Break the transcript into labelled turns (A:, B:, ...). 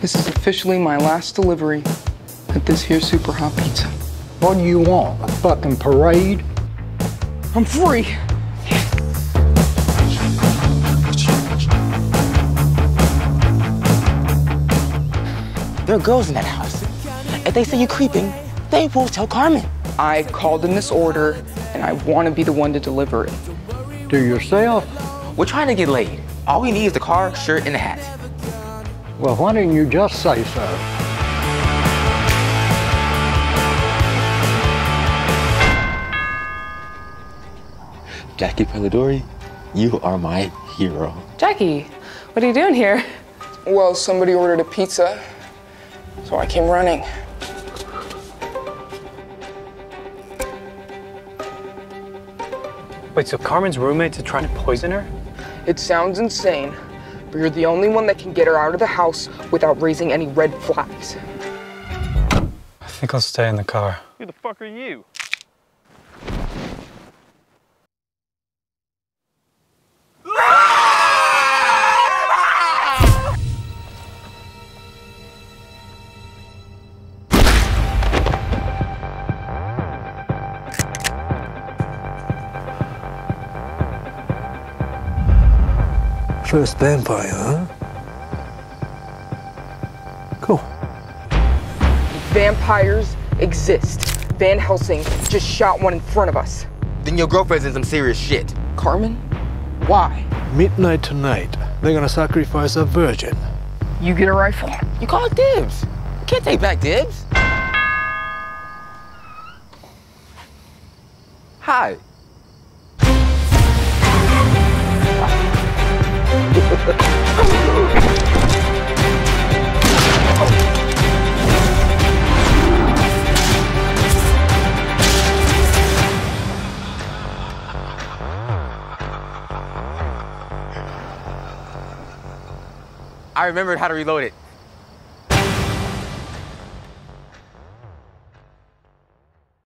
A: This is officially my last delivery at this here Super Hot Pizza.
B: What do you want? A fucking parade?
A: I'm free.
C: There are girls in that house. If they say you're creeping, they will tell Carmen.
A: I called in this order, and I want to be the one to deliver it.
B: To yourself?
C: We're trying to get laid. All we need is the car, shirt, and a hat.
B: Well, why didn't you just say so?
D: Jackie Pelladori, you are my hero.
E: Jackie, what are you doing here?
A: Well, somebody ordered a pizza, so I came running.
F: Wait, so Carmen's roommates are trying to poison her?
A: It sounds insane, but you're the only one that can get her out of the house without raising any red flags.
F: I think I'll stay in the car.
G: Who the fuck are you?
B: First vampire, huh? Cool.
A: Vampires exist. Van Helsing just shot one in front of us.
C: Then your girlfriend's in some serious shit.
A: Carmen? Why?
H: Midnight tonight, they're gonna sacrifice a virgin.
A: You get a rifle?
C: You call it dibs. You can't take back dibs. Hi. I remembered how to reload it.